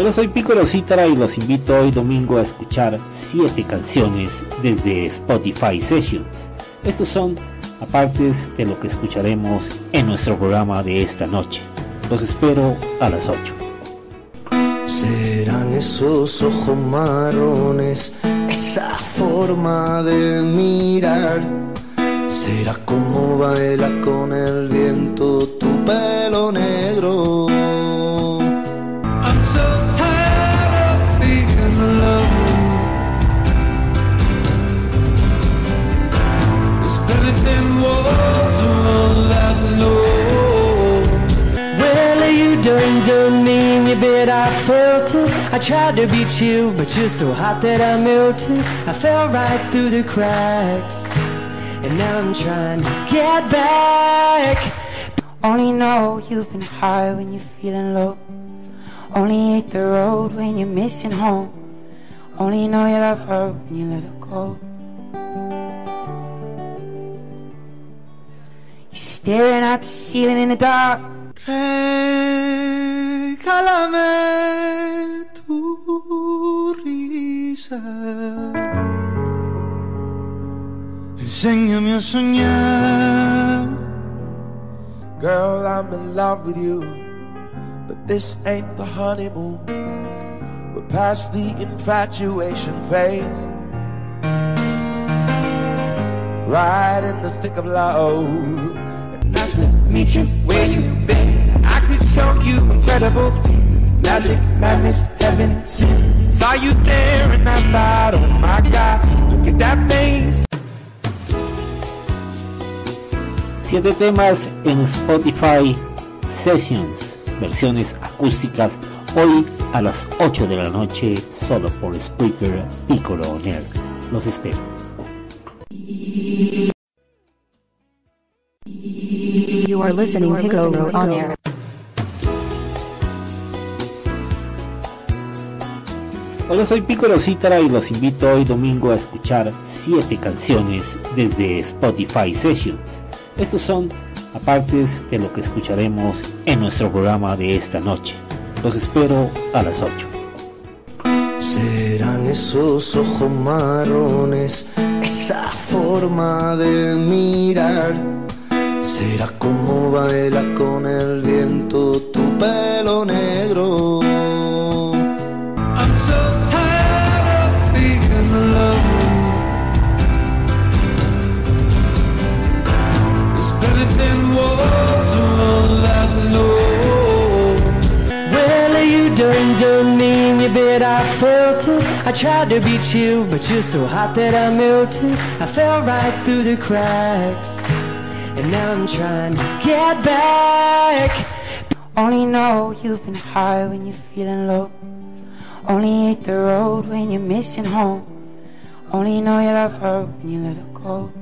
Hola, soy Piccolo Cítara y los invito hoy domingo a escuchar 7 canciones desde Spotify Sessions. Estos son apartes de lo que escucharemos en nuestro programa de esta noche. Los espero a las 8. Serán esos ojos marrones, esa forma de mirar. Será como baila con el viento tu pelo negro. Me, you bet I felt it. I tried to beat you, but you're so hot that I melted. I fell right through the cracks, and now I'm trying to get back. Only know you've been high when you're feeling low. Only hate the road when you're missing home. Only know you love her when you let her go. You're staring at the ceiling in the dark. Regálame risa. Enséñame a soñar. Girl, I'm in love with you, but this ain't the honeymoon. We're past the infatuation phase. Right in the thick of love. And nice to meet you where you've been. I could show you incredible things. Magic, madness, heaven, sin. Saw you there that face. Siete temas en Spotify Sessions, versiones acústicas, hoy a las 8 de la noche, solo por Spreaker Piccolo On Air. Los espero. You are listening Piccolo on air. Hola, soy Piccolo Cítara y los invito hoy domingo a escuchar 7 canciones desde Spotify Sessions. Estos son apartes de lo que escucharemos en nuestro programa de esta noche. Los espero a las 8. Serán esos ojos marrones, esa forma de mirar. Será como baila con el viento tu pelo negro. Well, you done done me, you bet I felt it. I tried to beat you, but you're so hot that I melted. I fell right through the cracks, and now I'm trying to get back. Only know you've been high when you're feeling low. Only hate the road when you're missing home. Only know you love her when you let her go.